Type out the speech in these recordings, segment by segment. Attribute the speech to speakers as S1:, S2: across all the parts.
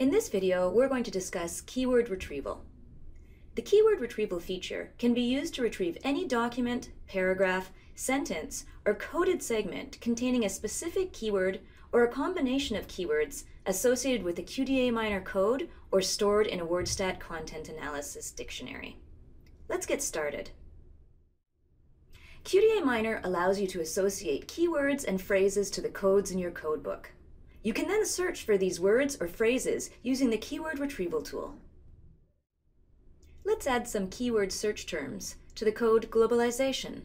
S1: In this video, we're going to discuss keyword retrieval. The keyword retrieval feature can be used to retrieve any document, paragraph, sentence, or coded segment containing a specific keyword or a combination of keywords associated with a QDA Miner code or stored in a WordStat content analysis dictionary. Let's get started. QDA Miner allows you to associate keywords and phrases to the codes in your codebook. You can then search for these words or phrases using the keyword retrieval tool. Let's add some keyword search terms to the code globalization.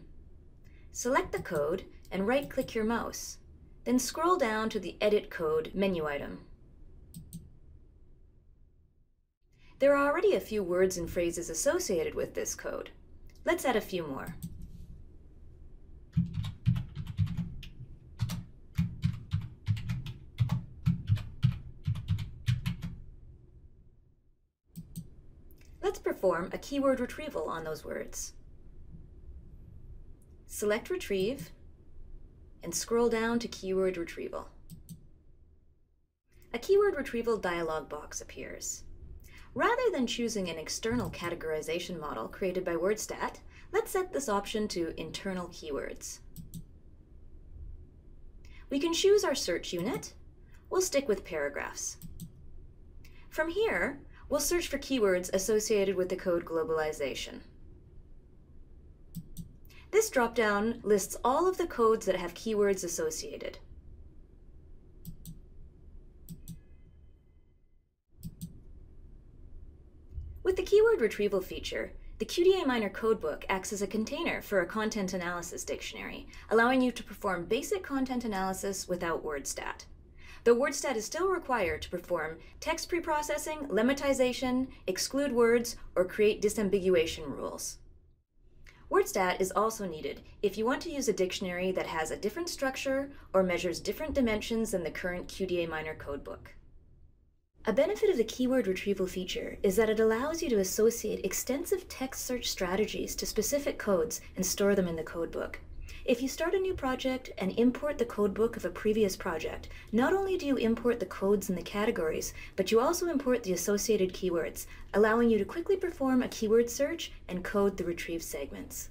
S1: Select the code and right-click your mouse. Then scroll down to the Edit Code menu item. There are already a few words and phrases associated with this code. Let's add a few more. Let's perform a keyword retrieval on those words. Select Retrieve and scroll down to Keyword Retrieval. A keyword retrieval dialog box appears. Rather than choosing an external categorization model created by WordStat, let's set this option to Internal Keywords. We can choose our search unit. We'll stick with paragraphs. From here, we'll search for keywords associated with the code globalization. This dropdown lists all of the codes that have keywords associated. With the keyword retrieval feature, the QDA Miner codebook acts as a container for a content analysis dictionary, allowing you to perform basic content analysis without WordStat though WordStat is still required to perform text preprocessing, lemmatization, exclude words, or create disambiguation rules. WordStat is also needed if you want to use a dictionary that has a different structure or measures different dimensions than the current QDA Miner codebook. A benefit of the keyword retrieval feature is that it allows you to associate extensive text search strategies to specific codes and store them in the codebook. If you start a new project and import the codebook of a previous project, not only do you import the codes and the categories, but you also import the associated keywords, allowing you to quickly perform a keyword search and code the retrieved segments.